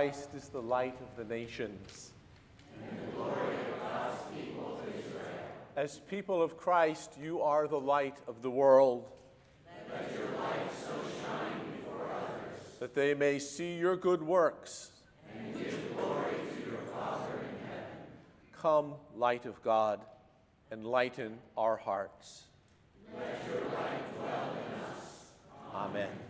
Christ is the light of the nations. As people of Christ, you are the light of the world. Let your light so shine before others. That they may see your good works. And give glory to your Father in heaven. Come, light of God, enlighten our hearts. Let your light dwell in us. Amen.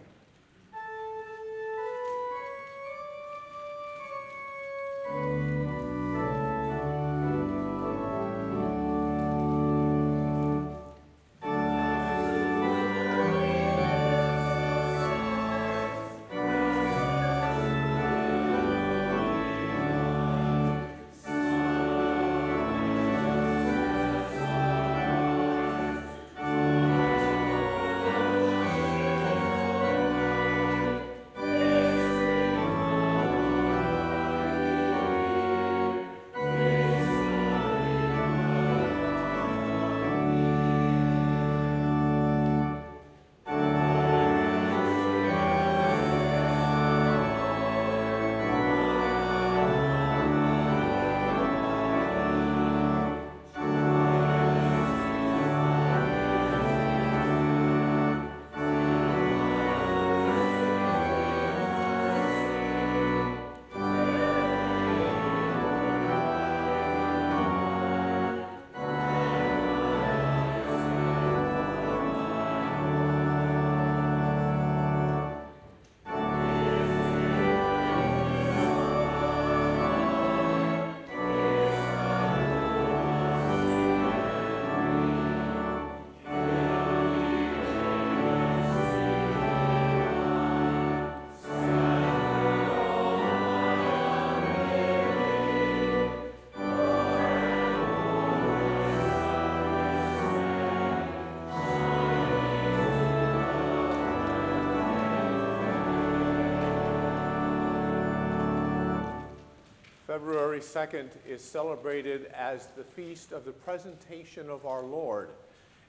February 2nd is celebrated as the feast of the presentation of our Lord.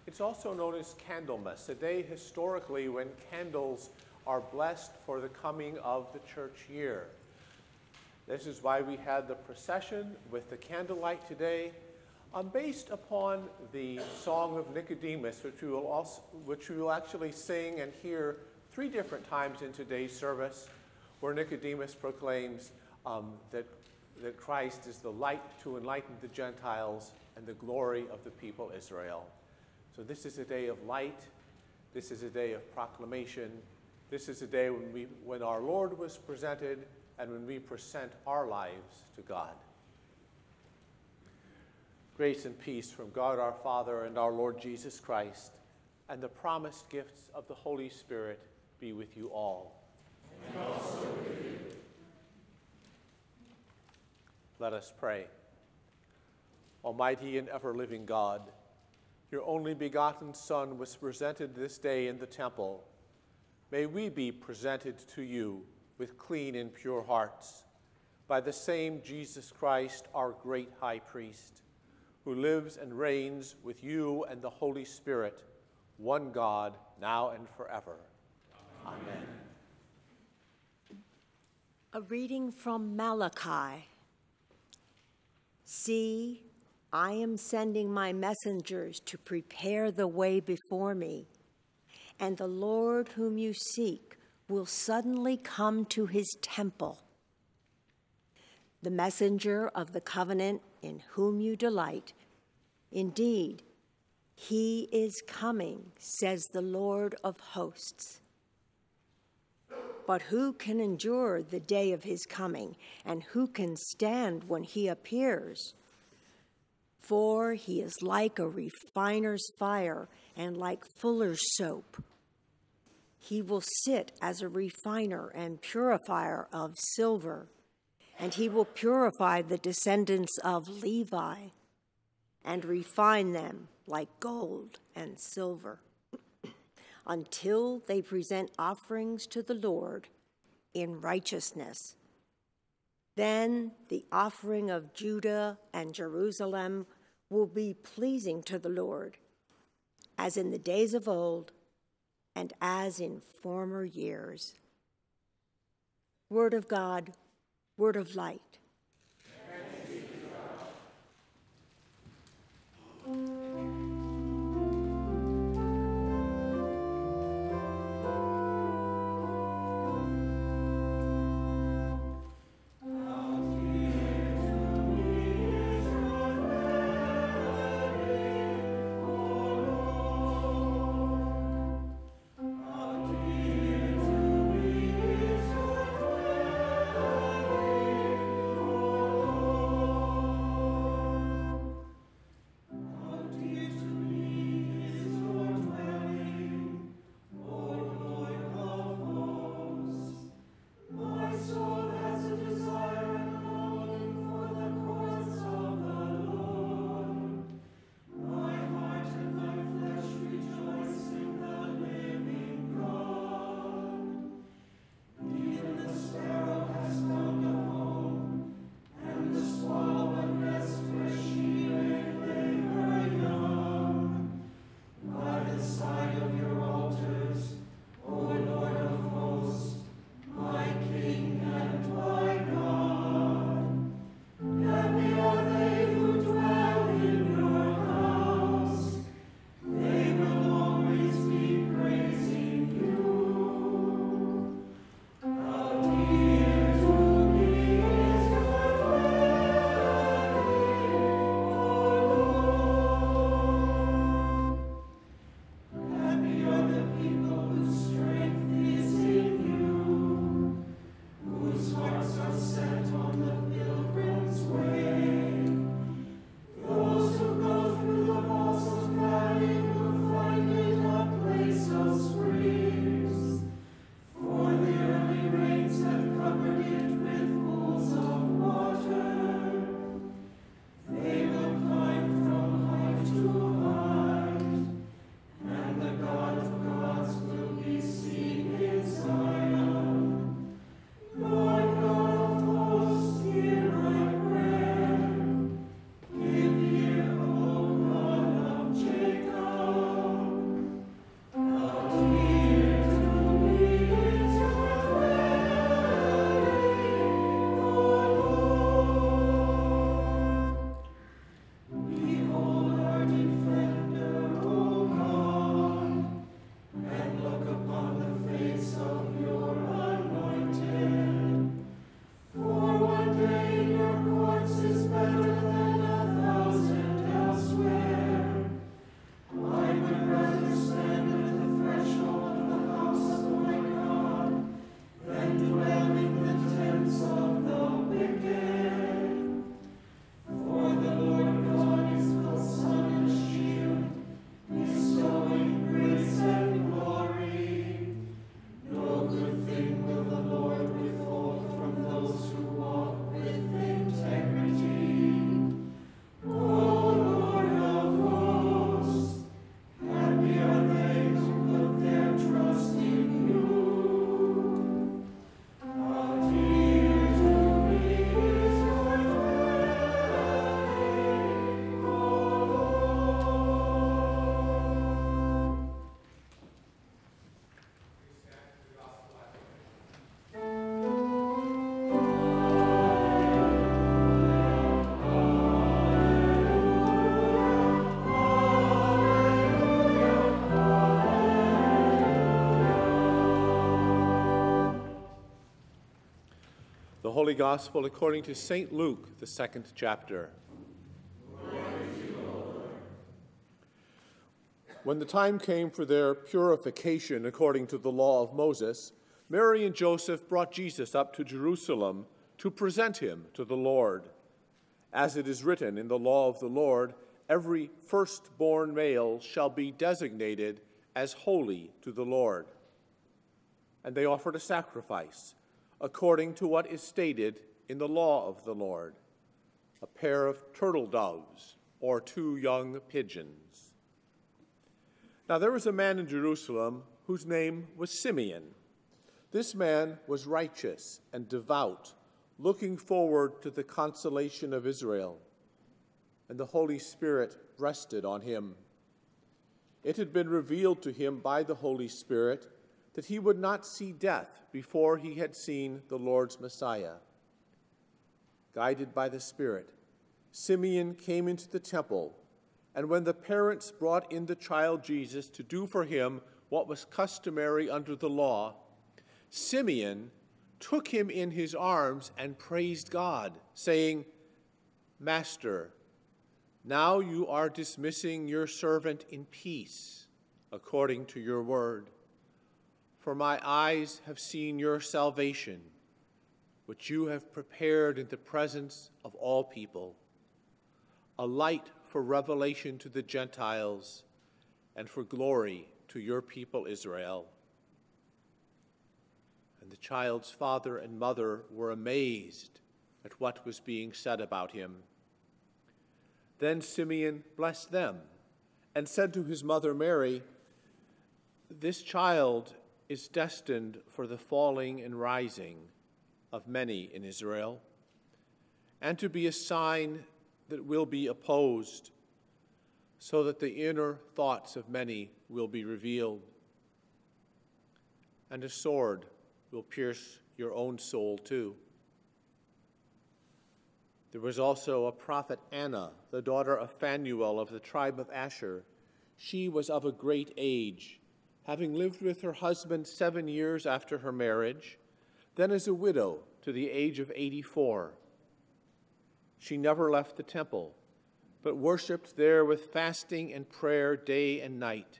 It's also known as Candlemas, a day historically when candles are blessed for the coming of the church year. This is why we had the procession with the candlelight today, um, based upon the Song of Nicodemus, which we, will also, which we will actually sing and hear three different times in today's service, where Nicodemus proclaims um, that that Christ is the light to enlighten the Gentiles and the glory of the people Israel. So this is a day of light. This is a day of proclamation. This is a day when, we, when our Lord was presented and when we present our lives to God. Grace and peace from God our Father and our Lord Jesus Christ, and the promised gifts of the Holy Spirit be with you all. And also with you. Let us pray. Almighty and ever living God, your only begotten Son was presented this day in the temple. May we be presented to you with clean and pure hearts by the same Jesus Christ, our great high priest, who lives and reigns with you and the Holy Spirit, one God, now and forever. Amen. A reading from Malachi. See, I am sending my messengers to prepare the way before me, and the Lord whom you seek will suddenly come to his temple. The messenger of the covenant in whom you delight, indeed, he is coming, says the Lord of hosts. But who can endure the day of his coming, and who can stand when he appears? For he is like a refiner's fire and like fuller's soap. He will sit as a refiner and purifier of silver, and he will purify the descendants of Levi and refine them like gold and silver until they present offerings to the Lord in righteousness. Then the offering of Judah and Jerusalem will be pleasing to the Lord, as in the days of old and as in former years. Word of God, word of light. The Holy Gospel according to St. Luke, the second chapter. when the time came for their purification according to the law of Moses, Mary and Joseph brought Jesus up to Jerusalem to present him to the Lord. As it is written in the law of the Lord, every firstborn male shall be designated as holy to the Lord. And they offered a sacrifice according to what is stated in the law of the Lord a pair of turtle doves or two young pigeons. Now there was a man in Jerusalem whose name was Simeon. This man was righteous and devout, looking forward to the consolation of Israel, and the Holy Spirit rested on him. It had been revealed to him by the Holy Spirit that he would not see death before he had seen the Lord's Messiah. guided by the Spirit, Simeon came into the temple, and when the parents brought in the child Jesus to do for him what was customary under the law, Simeon took him in his arms and praised God, saying, Master, now you are dismissing your servant in peace, according to your word. For my eyes have seen your salvation, which you have prepared in the presence of all people, a light for revelation to the Gentiles and for glory to your people Israel. And the child's father and mother were amazed at what was being said about him. Then Simeon blessed them and said to his mother Mary, This child is destined for the falling and rising of many in Israel, and to be a sign that will be opposed, so that the inner thoughts of many will be revealed. And a sword will pierce your own soul too. There was also a prophet Anna, the daughter of Phanuel of the tribe of Asher. She was of a great age having lived with her husband seven years after her marriage, then as a widow to the age of 84. She never left the temple, but worshiped there with fasting and prayer day and night.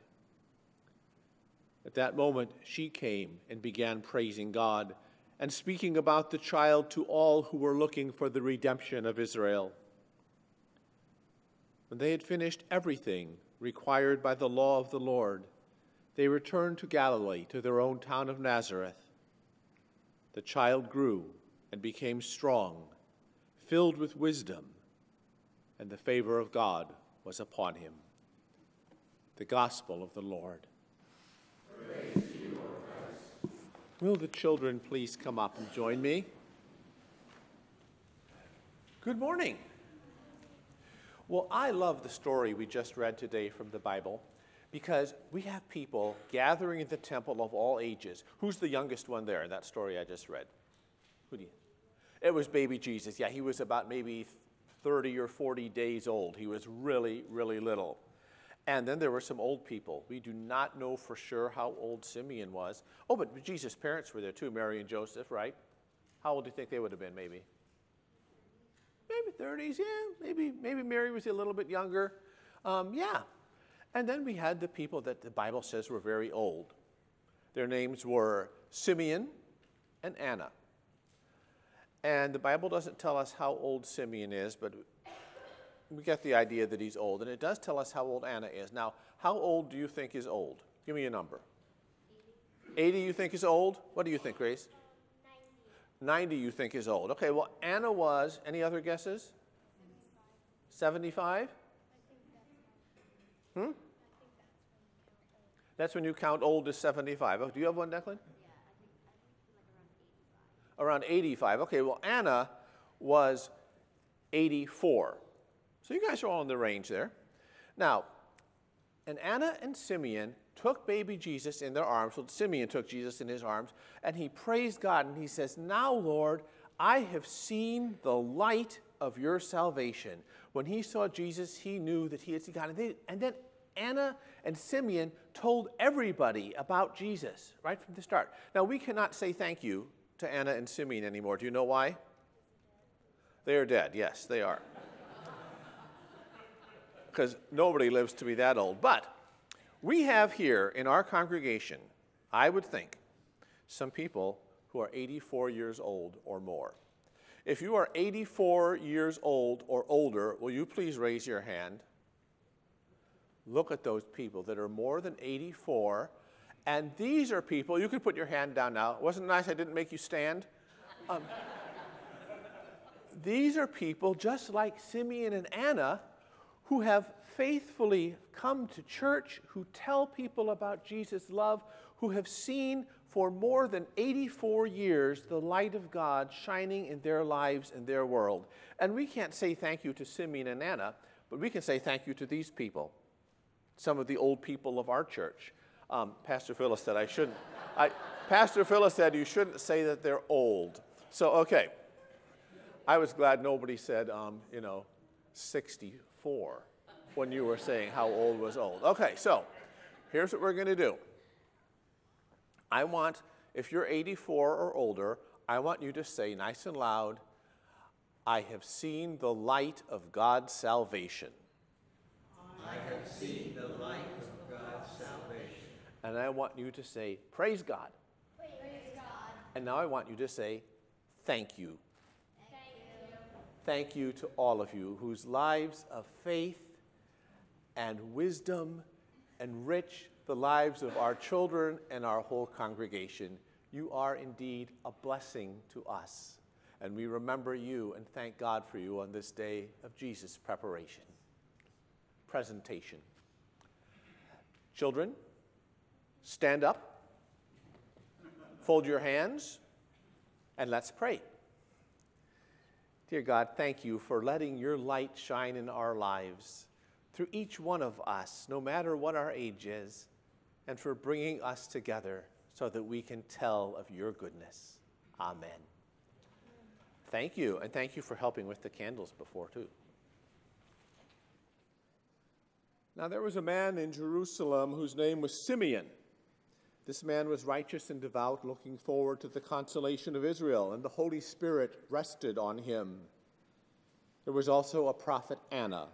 At that moment, she came and began praising God and speaking about the child to all who were looking for the redemption of Israel. When they had finished everything required by the law of the Lord, they returned to Galilee, to their own town of Nazareth. The child grew and became strong, filled with wisdom, and the favor of God was upon him. The Gospel of the Lord. Will the children please come up and join me? Good morning. Well, I love the story we just read today from the Bible because we have people gathering in the temple of all ages. Who's the youngest one there in that story I just read? Who do you? It was baby Jesus. Yeah, he was about maybe 30 or 40 days old. He was really, really little. And then there were some old people. We do not know for sure how old Simeon was. Oh, but Jesus' parents were there too, Mary and Joseph, right? How old do you think they would have been, maybe? Maybe 30s, yeah. Maybe, maybe Mary was a little bit younger. Um, yeah, and then we had the people that the Bible says were very old. Their names were Simeon and Anna. And the Bible doesn't tell us how old Simeon is, but we get the idea that he's old. And it does tell us how old Anna is. Now, how old do you think is old? Give me a number. 80, 80 you think is old? What do you think, Grace? 90. 90 you think is old. Okay, well, Anna was, any other guesses? 75? Hmm? That's when you count old as 75. Oh, do you have one, Declan? Yeah, I think, like around 85. Around 85. Okay, well, Anna was 84. So you guys are all in the range there. Now, and Anna and Simeon took baby Jesus in their arms. So Simeon took Jesus in his arms, and he praised God, and he says, Now, Lord, I have seen the light of your salvation. When he saw Jesus, he knew that he had seen God. And, then Anna and Simeon told everybody about Jesus right from the start. Now, we cannot say thank you to Anna and Simeon anymore. Do you know why? They are dead. Yes, they are. Because nobody lives to be that old. But we have here in our congregation, I would think, some people who are 84 years old or more. If you are 84 years old or older, will you please raise your hand? Look at those people that are more than 84. And these are people, you can put your hand down now. It wasn't nice I didn't make you stand? Um, these are people just like Simeon and Anna who have faithfully come to church, who tell people about Jesus' love, who have seen for more than 84 years the light of God shining in their lives and their world. And we can't say thank you to Simeon and Anna, but we can say thank you to these people, some of the old people of our church. Um, Pastor Phyllis said I shouldn't. I, Pastor Phyllis said you shouldn't say that they're old. So, okay. I was glad nobody said, um, you know, 64 when you were saying how old was old. Okay, so here's what we're going to do. I want, if you're 84 or older, I want you to say nice and loud, I have seen the light of God's salvation. I have seen the light of God's salvation. And I want you to say, Praise God. Praise God. And now I want you to say, Thank you. Thank you. Thank you to all of you whose lives of faith and wisdom enrich the lives of our children and our whole congregation. You are indeed a blessing to us. And we remember you and thank God for you on this day of Jesus' preparation. Presentation. Children, stand up, fold your hands, and let's pray. Dear God, thank you for letting your light shine in our lives through each one of us, no matter what our age is, and for bringing us together so that we can tell of your goodness. Amen. Thank you, and thank you for helping with the candles before, too. Now, there was a man in Jerusalem whose name was Simeon. This man was righteous and devout, looking forward to the consolation of Israel, and the Holy Spirit rested on him. There was also a prophet Anna.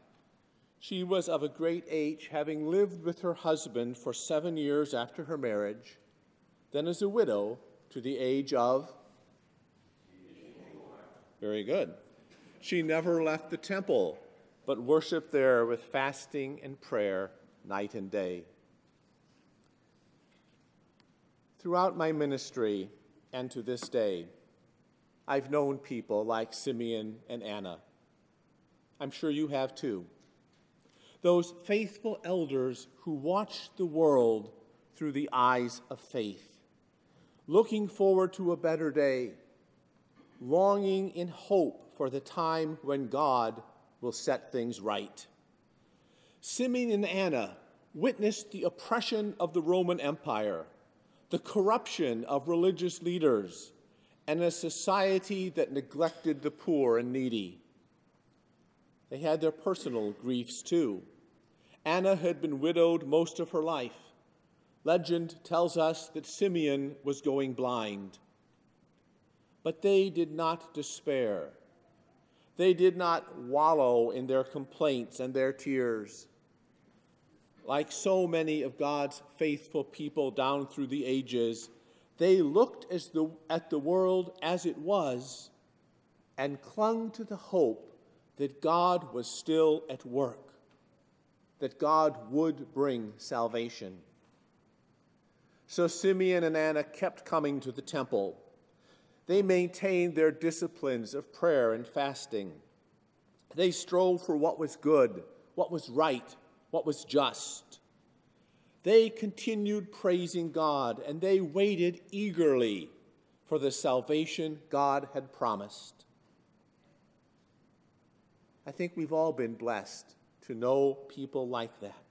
She was of a great age, having lived with her husband for seven years after her marriage, then as a widow to the age of. Very good. She never left the temple, but worshiped there with fasting and prayer night and day. Throughout my ministry and to this day, I've known people like Simeon and Anna. I'm sure you have too. Those faithful elders who watched the world through the eyes of faith, looking forward to a better day, longing in hope for the time when God will set things right. Simeon and Anna witnessed the oppression of the Roman Empire, the corruption of religious leaders, and a society that neglected the poor and needy. They had their personal griefs too. Anna had been widowed most of her life. Legend tells us that Simeon was going blind. But they did not despair. They did not wallow in their complaints and their tears. Like so many of God's faithful people down through the ages, they looked the, at the world as it was and clung to the hope that God was still at work, that God would bring salvation. So Simeon and Anna kept coming to the temple. They maintained their disciplines of prayer and fasting. They strove for what was good, what was right, what was just. They continued praising God and they waited eagerly for the salvation God had promised. I think we've all been blessed to know people like that.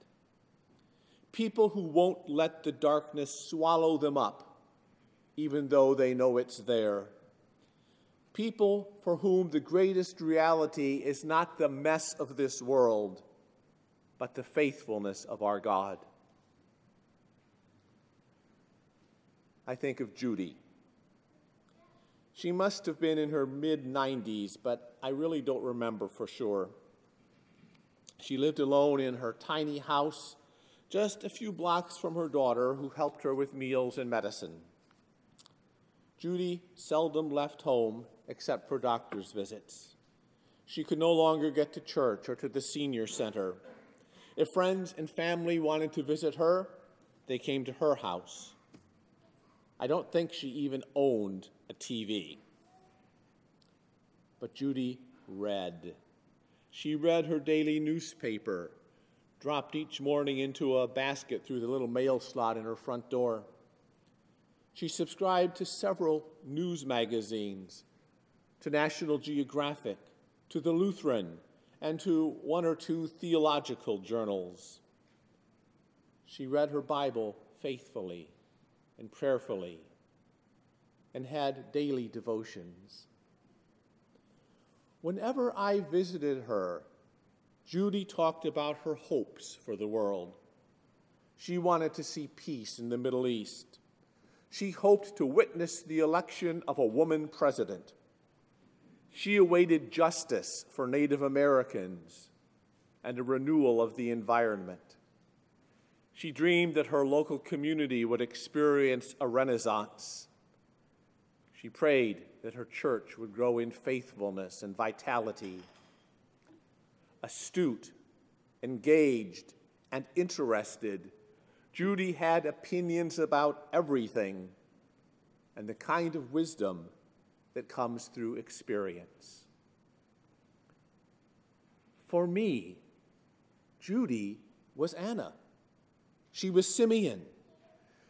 People who won't let the darkness swallow them up, even though they know it's there. People for whom the greatest reality is not the mess of this world, but the faithfulness of our God. I think of Judy. She must have been in her mid 90s, but I really don't remember for sure. She lived alone in her tiny house, just a few blocks from her daughter, who helped her with meals and medicine. Judy seldom left home except for doctor's visits. She could no longer get to church or to the senior center. If friends and family wanted to visit her, they came to her house. I don't think she even owned a TV. But Judy read. She read her daily newspaper, dropped each morning into a basket through the little mail slot in her front door. She subscribed to several news magazines, to National Geographic, to the Lutheran, and to one or two theological journals. She read her Bible faithfully and prayerfully and had daily devotions. Whenever I visited her, Judy talked about her hopes for the world. She wanted to see peace in the Middle East. She hoped to witness the election of a woman president. She awaited justice for Native Americans and a renewal of the environment. She dreamed that her local community would experience a renaissance. She prayed that her church would grow in faithfulness and vitality. Astute, engaged, and interested, Judy had opinions about everything and the kind of wisdom that comes through experience. For me, Judy was Anna. She was Simeon.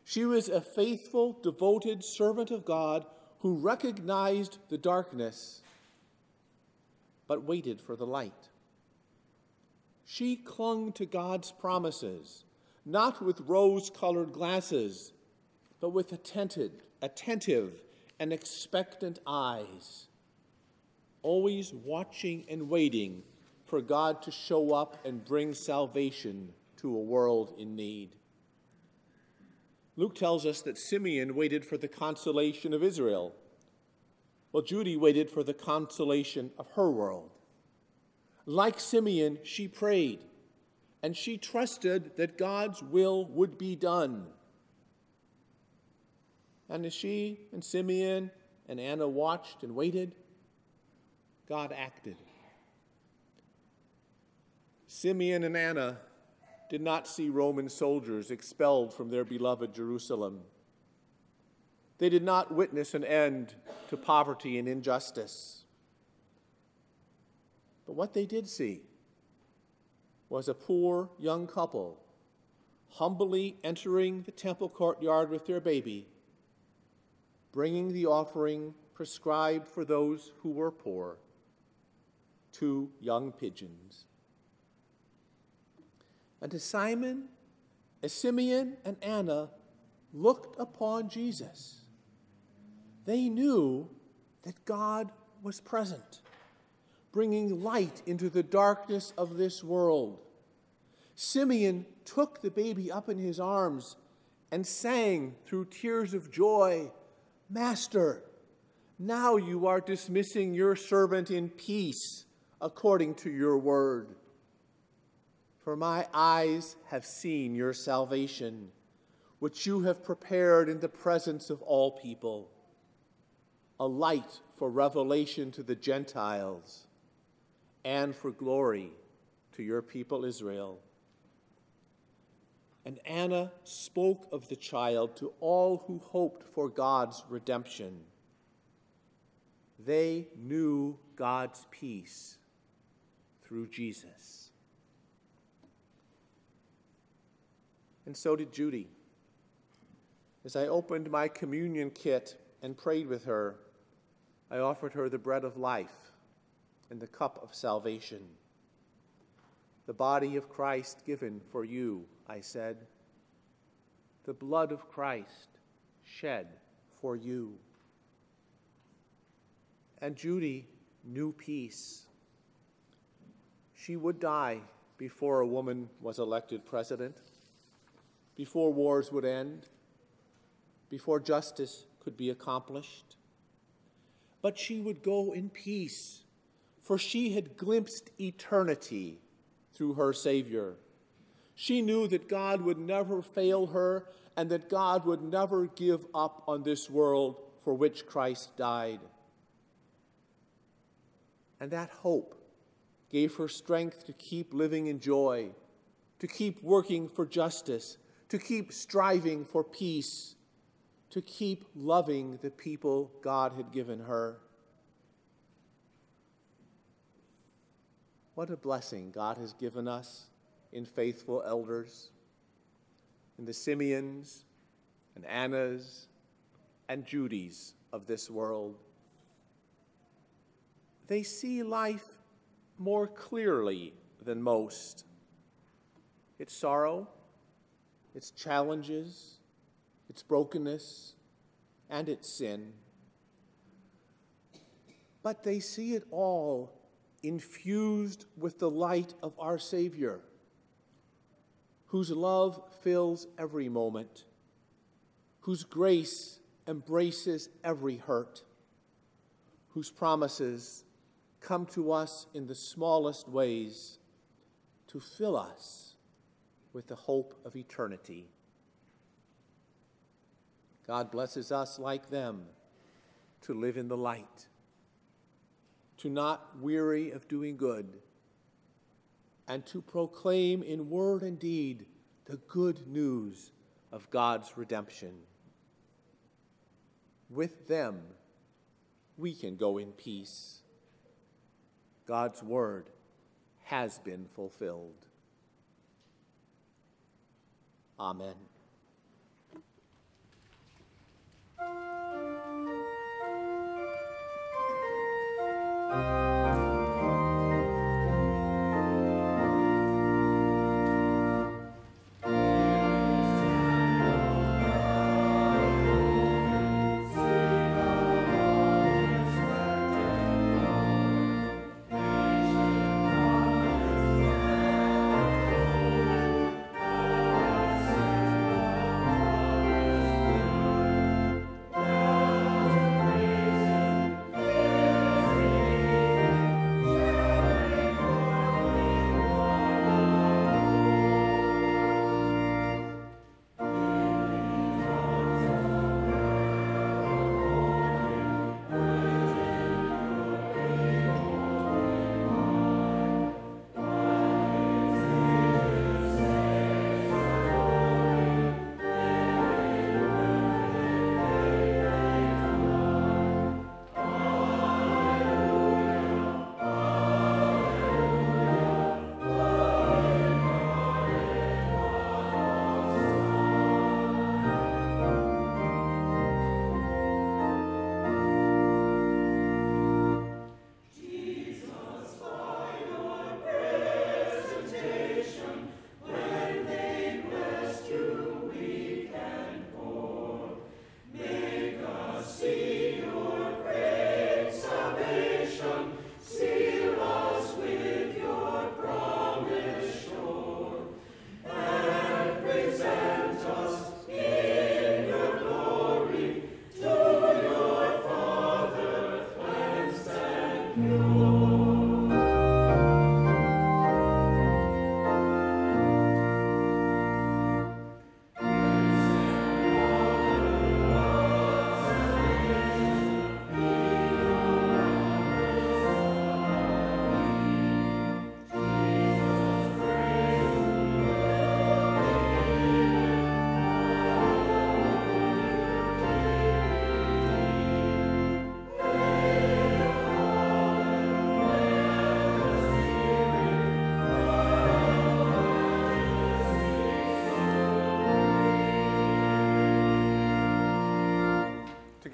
She was a faithful, devoted servant of God who recognized the darkness but waited for the light. She clung to God's promises, not with rose colored glasses, but with attentive, attentive and expectant eyes, always watching and waiting for God to show up and bring salvation to a world in need. Luke tells us that Simeon waited for the consolation of Israel, while Judy waited for the consolation of her world. Like Simeon, she prayed, and she trusted that God's will would be done. And as she and Simeon and Anna watched and waited, God acted. Simeon and Anna did not see Roman soldiers expelled from their beloved Jerusalem. They did not witness an end to poverty and injustice. But what they did see was a poor young couple humbly entering the temple courtyard with their baby, bringing the offering prescribed for those who were poor two young pigeons. And to Simon, as Simeon and Anna looked upon Jesus, they knew that God was present, bringing light into the darkness of this world. Simeon took the baby up in his arms and sang through tears of joy, Master, now you are dismissing your servant in peace according to your word. For my eyes have seen your salvation, which you have prepared in the presence of all people, a light for revelation to the Gentiles and for glory to your people Israel. And Anna spoke of the child to all who hoped for God's redemption. They knew God's peace through Jesus. And so did Judy. As I opened my communion kit and prayed with her, I offered her the bread of life and the cup of salvation. The body of Christ given for you, I said. The blood of Christ shed for you. And Judy knew peace. She would die before a woman was elected president before wars would end, before justice could be accomplished. But she would go in peace, for she had glimpsed eternity through her Savior. She knew that God would never fail her and that God would never give up on this world for which Christ died. And that hope gave her strength to keep living in joy, to keep working for justice, to keep striving for peace, to keep loving the people God had given her. What a blessing God has given us in faithful elders, in the Simeons and Annas and Judys of this world. They see life more clearly than most. Its sorrow, its challenges, its brokenness, and its sin. but they see it all infused with the light of our Savior, whose love fills every moment, whose grace embraces every hurt, whose promises come to us in the smallest ways to fill us with the hope of eternity. God blesses us like them to live in the light, to not weary of doing good, and to proclaim in word and deed the good news of God's redemption. With them, we can go in peace. God's word has been fulfilled. Amen.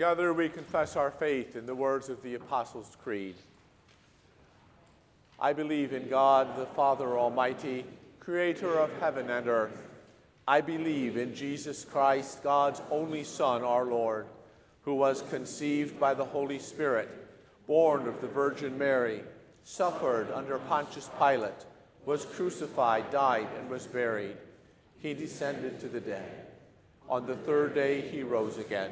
Together we confess our faith in the words of the Apostles' Creed. I believe in God, the Father Almighty, creator of heaven and earth. I believe in Jesus Christ, God's only Son, our Lord, who was conceived by the Holy Spirit, born of the Virgin Mary, suffered under Pontius Pilate, was crucified, died, and was buried. He descended to the dead. On the third day he rose again.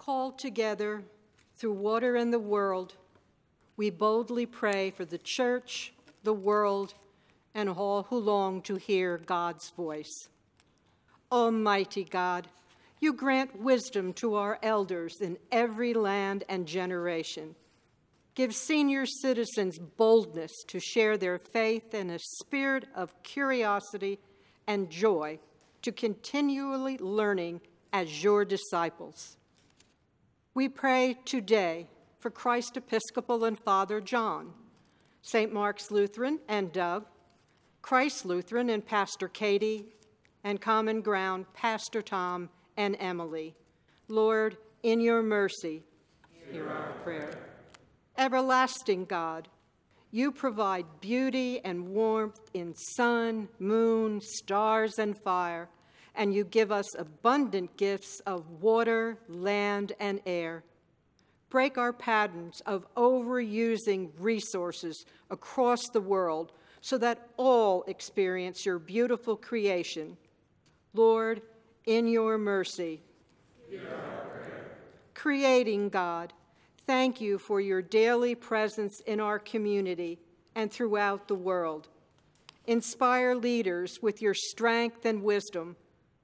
Called together through water and the world, we boldly pray for the church, the world, and all who long to hear God's voice. Almighty God, you grant wisdom to our elders in every land and generation. Give senior citizens boldness to share their faith and a spirit of curiosity and joy to continually learning as your disciples. We pray today for Christ Episcopal and Father John, St. Mark's Lutheran and Doug, Christ Lutheran and Pastor Katie, and Common Ground, Pastor Tom and Emily. Lord, in your mercy, hear our prayer. Everlasting God, you provide beauty and warmth in sun, moon, stars, and fire, and you give us abundant gifts of water, land, and air. Break our patterns of overusing resources across the world so that all experience your beautiful creation. Lord, in your mercy. Creating God, thank you for your daily presence in our community and throughout the world. Inspire leaders with your strength and wisdom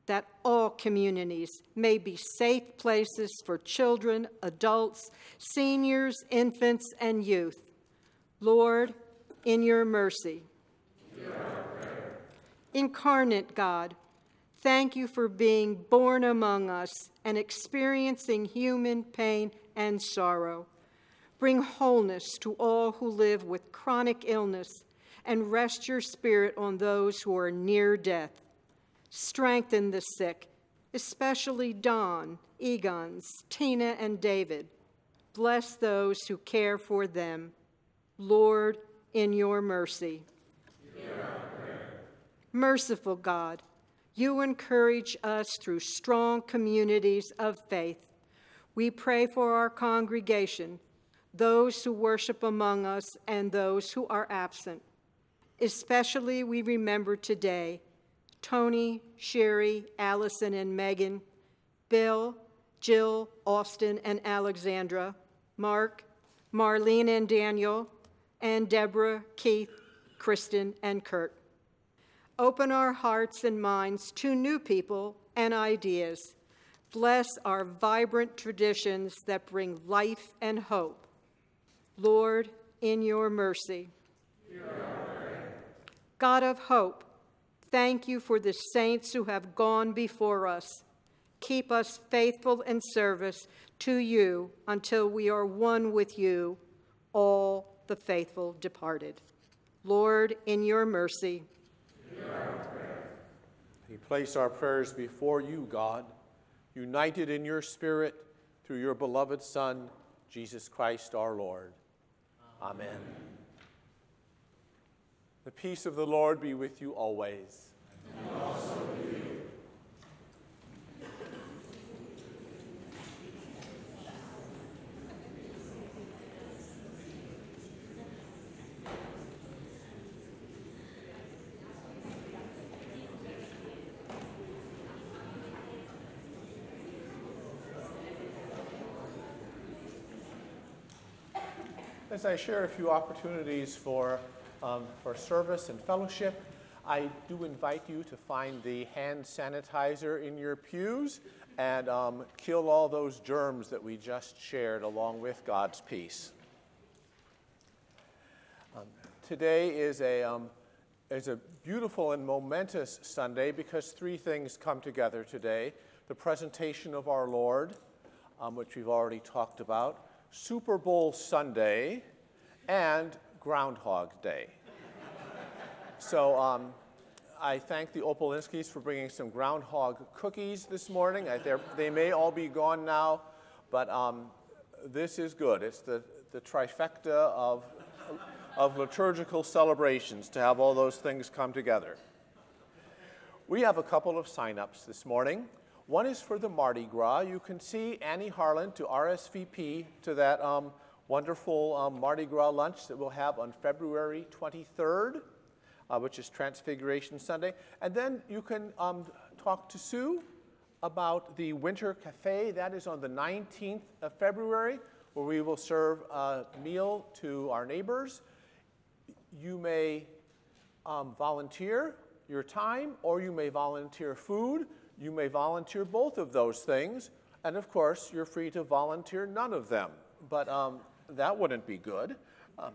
that all communities may be safe places for children, adults, seniors, infants, and youth. Lord, in your mercy. Incarnate God, thank you for being born among us and experiencing human pain and sorrow. Bring wholeness to all who live with chronic illness and rest your spirit on those who are near death. Strengthen the sick, especially Don, Egons, Tina, and David. Bless those who care for them. Lord, in your mercy. Merciful God, you encourage us through strong communities of faith. We pray for our congregation, those who worship among us, and those who are absent. Especially, we remember today Tony, Sherry, Allison, and Megan, Bill, Jill, Austin, and Alexandra, Mark, Marlene and Daniel, and Deborah, Keith, Kristen, and Kurt. Open our hearts and minds to new people and ideas. Bless our vibrant traditions that bring life and hope. Lord, in your mercy. God of hope, thank you for the saints who have gone before us. Keep us faithful in service to you until we are one with you, all the faithful departed. Lord, in your mercy. We place our prayers before you, God, united in your spirit through your beloved Son, Jesus Christ our Lord. Amen. The peace of the Lord be with you always. As I share a few opportunities for, um, for service and fellowship, I do invite you to find the hand sanitizer in your pews and um, kill all those germs that we just shared along with God's peace. Um, today is a, um, is a beautiful and momentous Sunday because three things come together today the presentation of our Lord, um, which we've already talked about, Super Bowl Sunday, and Groundhog Day. So um, I thank the Opolinskis for bringing some groundhog cookies this morning. I, they may all be gone now, but um, this is good. It's the, the trifecta of, of liturgical celebrations to have all those things come together. We have a couple of sign-ups this morning. One is for the Mardi Gras. You can see Annie Harlan to RSVP to that um, wonderful um, Mardi Gras lunch that we'll have on February 23rd, uh, which is Transfiguration Sunday. And then you can um, talk to Sue about the Winter Cafe. That is on the 19th of February, where we will serve a meal to our neighbors. You may um, volunteer your time, or you may volunteer food. You may volunteer both of those things, and of course, you're free to volunteer none of them, but um, that wouldn't be good. Um,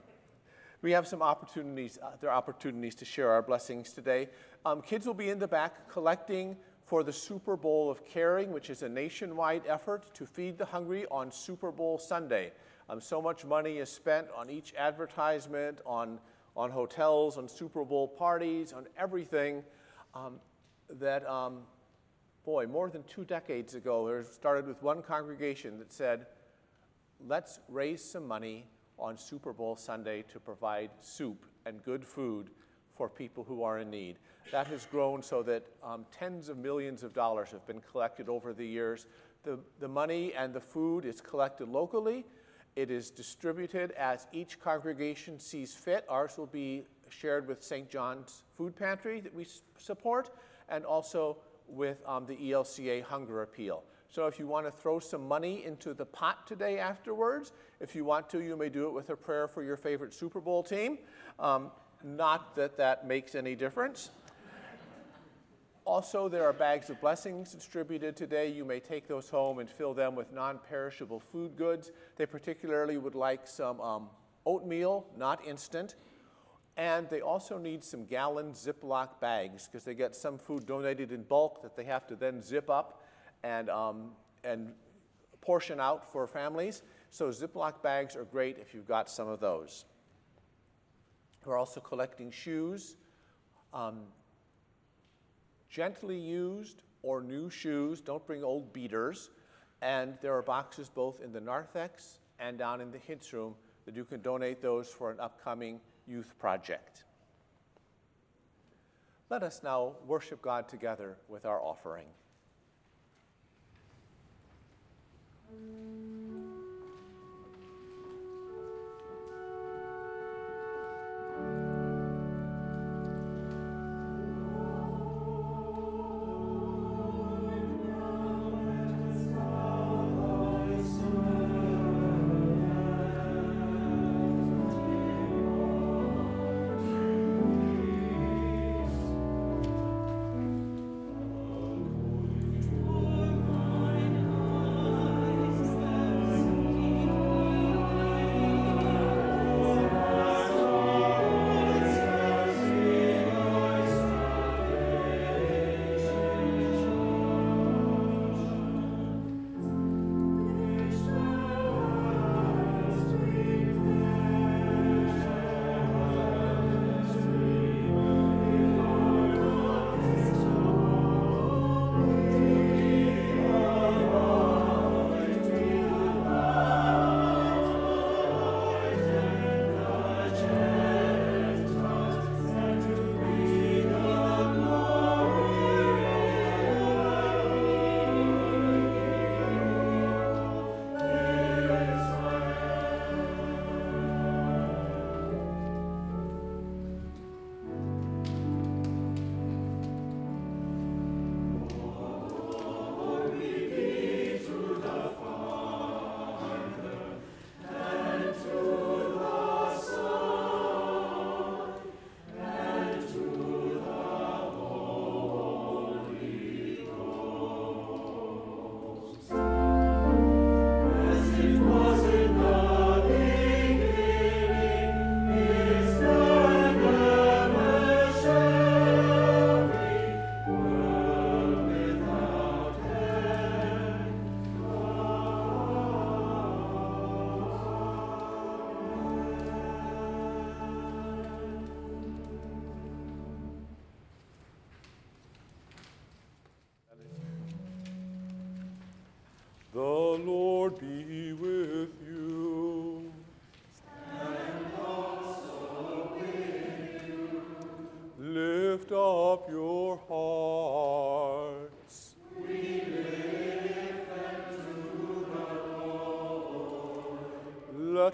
we have some opportunities, uh, there are opportunities to share our blessings today. Um, kids will be in the back collecting for the Super Bowl of Caring, which is a nationwide effort to feed the hungry on Super Bowl Sunday. Um, so much money is spent on each advertisement, on, on hotels, on Super Bowl parties, on everything um, that, um, boy, more than two decades ago, there started with one congregation that said, let's raise some money on Super Bowl Sunday to provide soup and good food for people who are in need. That has grown so that um, tens of millions of dollars have been collected over the years. The, the money and the food is collected locally. It is distributed as each congregation sees fit. Ours will be shared with St. John's Food Pantry that we support and also with um, the ELCA Hunger Appeal. So if you want to throw some money into the pot today afterwards, if you want to, you may do it with a prayer for your favorite Super Bowl team. Um, not that that makes any difference. Also, there are bags of blessings distributed today. You may take those home and fill them with non perishable food goods. They particularly would like some um, oatmeal, not instant. And they also need some gallon Ziploc bags because they get some food donated in bulk that they have to then zip up and, um, and portion out for families. So, Ziploc bags are great if you've got some of those. We're also collecting shoes. Um, gently used or new shoes. Don't bring old beaters. And there are boxes both in the narthex and down in the hints room that you can donate those for an upcoming youth project. Let us now worship God together with our offering. The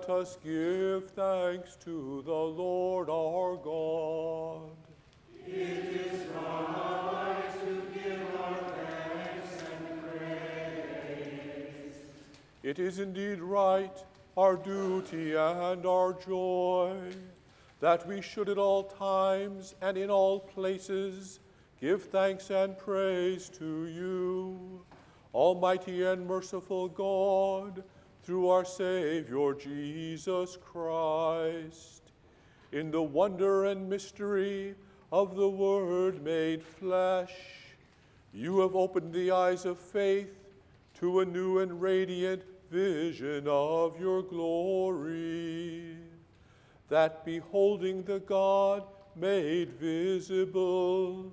Let us give thanks to the Lord our God. It is right to give our thanks and praise. It is indeed right, our duty and our joy, that we should at all times and in all places give thanks and praise to you, Almighty and merciful God, through our Savior Jesus Christ. In the wonder and mystery of the Word made flesh, you have opened the eyes of faith to a new and radiant vision of your glory, that beholding the God made visible,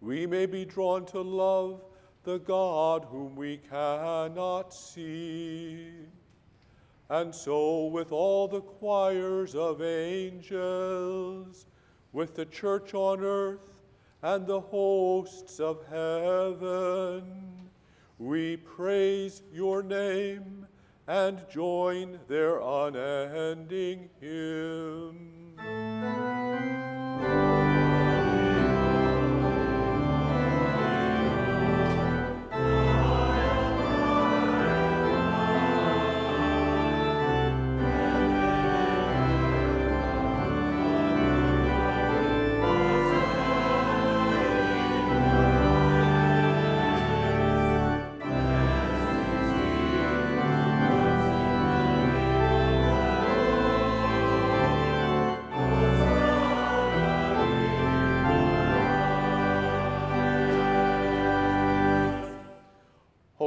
we may be drawn to love the God whom we cannot see. And so, with all the choirs of angels, with the church on earth and the hosts of heaven, we praise your name and join their unending hymn.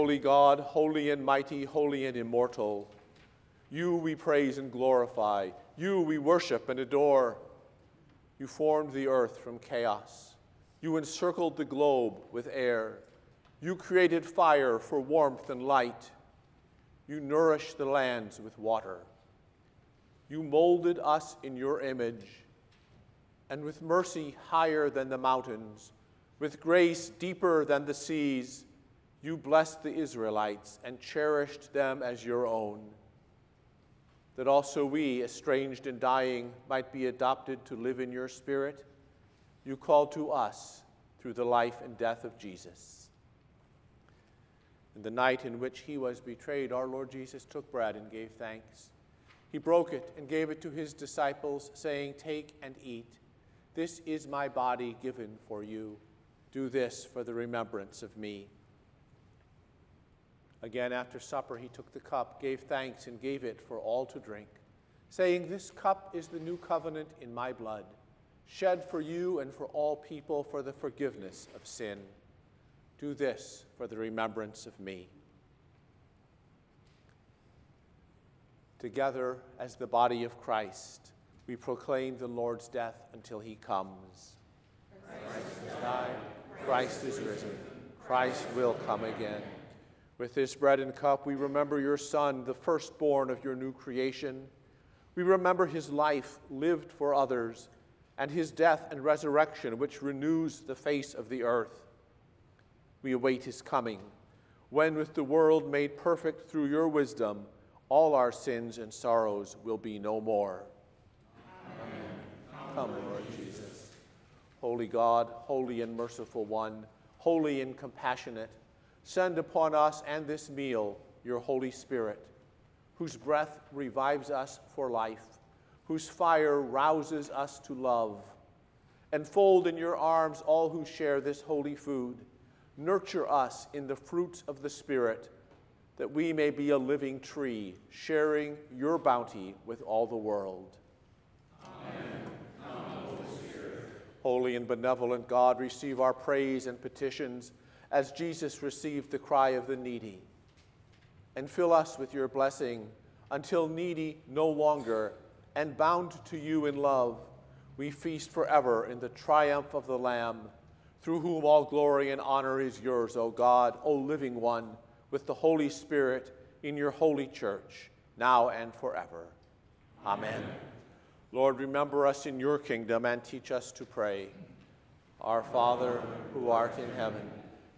Holy God, holy and mighty, holy and immortal, you we praise and glorify. You we worship and adore. You formed the earth from chaos. You encircled the globe with air. You created fire for warmth and light. You nourished the lands with water. You molded us in your image, and with mercy higher than the mountains, with grace deeper than the seas, you blessed the Israelites and cherished them as your own, that also we, estranged and dying, might be adopted to live in your spirit. You called to us through the life and death of Jesus. In the night in which he was betrayed, our Lord Jesus took bread and gave thanks. He broke it and gave it to his disciples, saying, Take and eat. This is my body given for you. Do this for the remembrance of me. Again, after supper, he took the cup, gave thanks, and gave it for all to drink, saying, This cup is the new covenant in my blood, shed for you and for all people for the forgiveness of sin. Do this for the remembrance of me. Together, as the body of Christ, we proclaim the Lord's death until he comes. Christ has died, Christ is risen, Christ will come again. With this bread and cup, we remember your Son, the firstborn of your new creation. We remember his life lived for others and his death and resurrection, which renews the face of the earth. We await his coming, when, with the world made perfect through your wisdom, all our sins and sorrows will be no more. Amen. Come, Lord Jesus. Holy God, holy and merciful one, holy and compassionate, Send upon us and this meal your Holy Spirit, whose breath revives us for life, whose fire rouses us to love. Enfold in your arms all who share this holy food. Nurture us in the fruits of the Spirit, that we may be a living tree, sharing your bounty with all the world. Amen. Holy and benevolent God, receive our praise and petitions as Jesus received the cry of the needy. And fill us with your blessing until needy no longer and bound to you in love, we feast forever in the triumph of the Lamb, through whom all glory and honor is yours, O God, O living one, with the Holy Spirit in your holy church, now and forever. Amen. Amen. Lord, remember us in your kingdom and teach us to pray. Our Father, who art in heaven,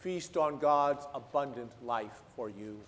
feast on God's abundant life for you.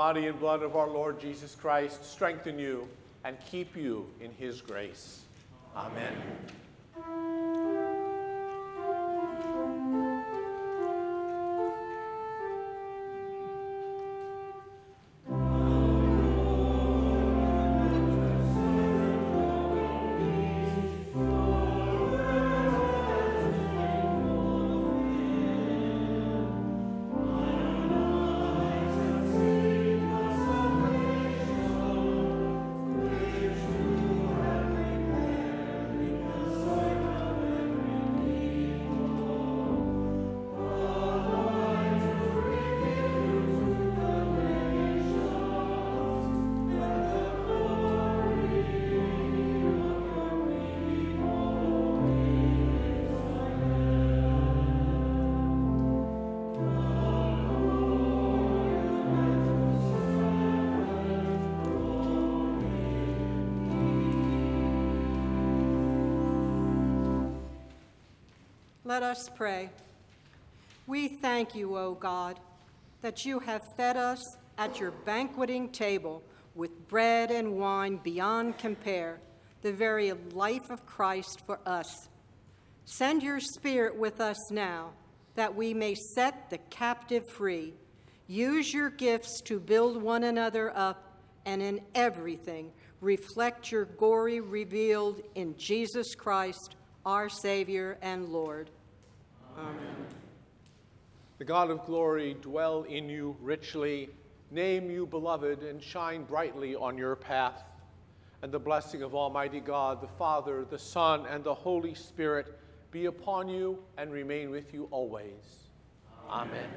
Body and blood of our Lord Jesus Christ strengthen you and keep you in his grace. Amen. Let us pray. We thank you, O God, that you have fed us at your banqueting table with bread and wine beyond compare, the very life of Christ for us. Send your Spirit with us now, that we may set the captive free. Use your gifts to build one another up, and in everything reflect your glory revealed in Jesus Christ, our Savior and Lord. The God of glory dwell in you richly, name you beloved, and shine brightly on your path. And the blessing of Almighty God, the Father, the Son, and the Holy Spirit be upon you and remain with you always. Amen.